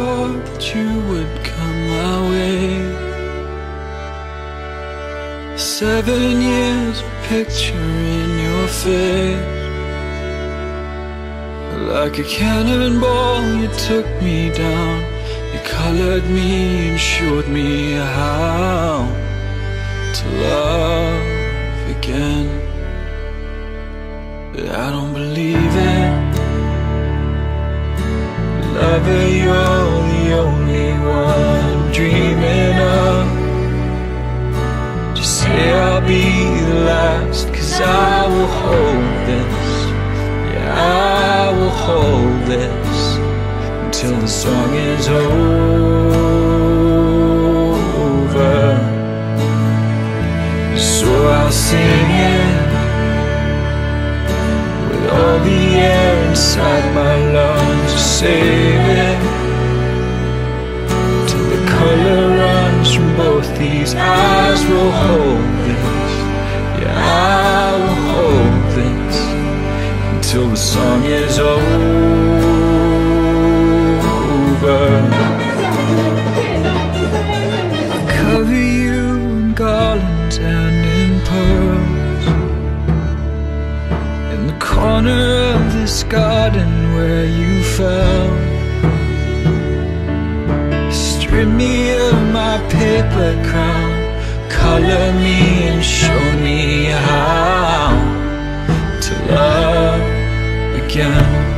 thought you would come my way. Seven years picture in your face. Like a cannonball, you took me down. You colored me and showed me how to love again. But I don't believe it. You're the say I'll be the last, cause I will hold this. Yeah, I will hold this until the song is over. So I'll sing it with all the air inside my lungs. Just until the song is over. Cover you in garlands and in pearls. In the corner of this garden where you fell. Strip me of my paper crown. Color me and show me how Yeah.